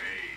Hey.